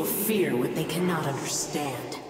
People fear what they cannot understand.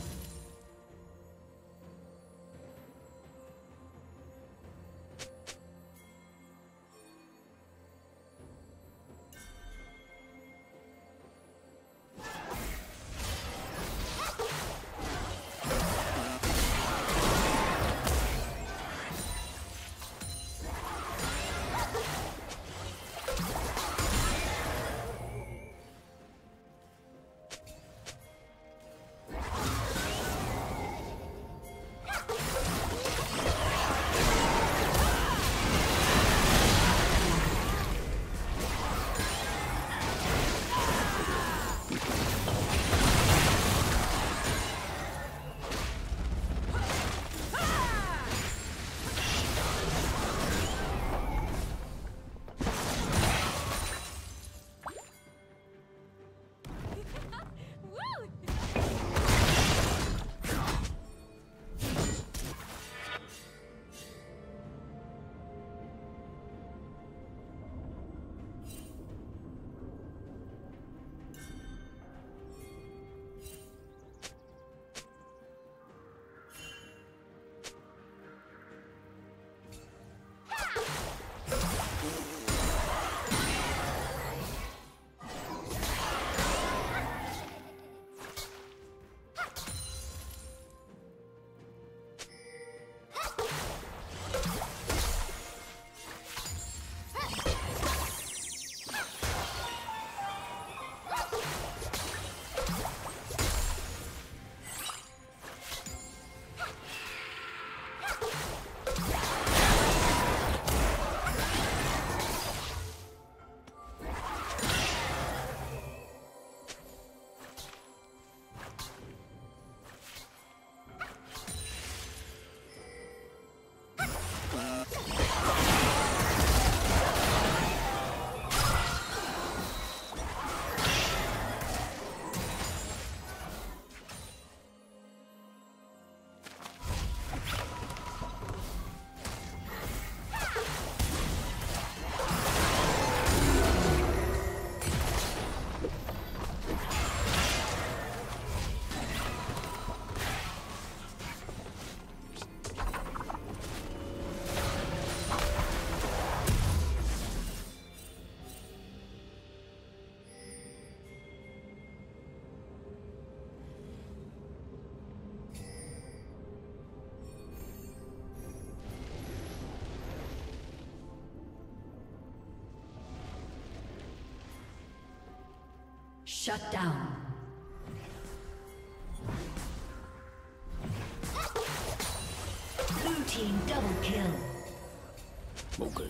Shut down. Blue team double kill. Okay.